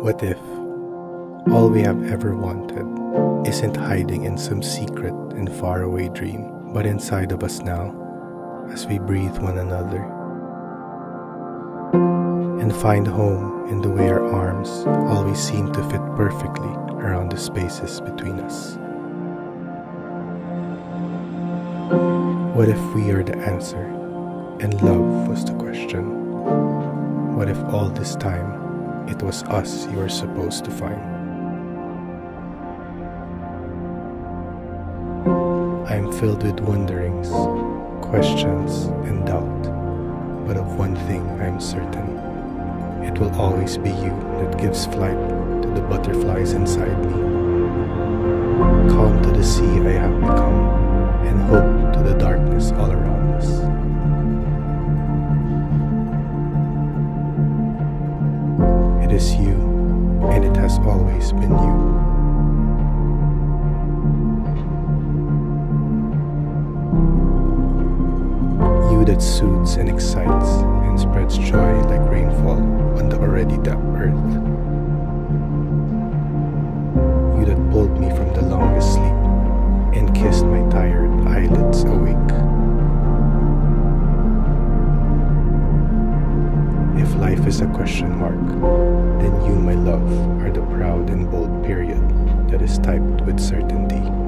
What if all we have ever wanted isn't hiding in some secret and faraway dream, but inside of us now as we breathe one another? And find home in the way our arms always seem to fit perfectly around the spaces between us. What if we are the answer and love was the question? What if all this time it was us you were supposed to find. I am filled with wonderings, questions, and doubt, but of one thing I am certain. It will always be you that gives flight to the butterflies inside me. Is you, and it has always been you. You that soothes and excites and spreads joy like rainfall on the already damp earth. You that pulled me from the longest sleep and kissed my tired eyelids life is a question mark, then you, my love, are the proud and bold period that is typed with certainty.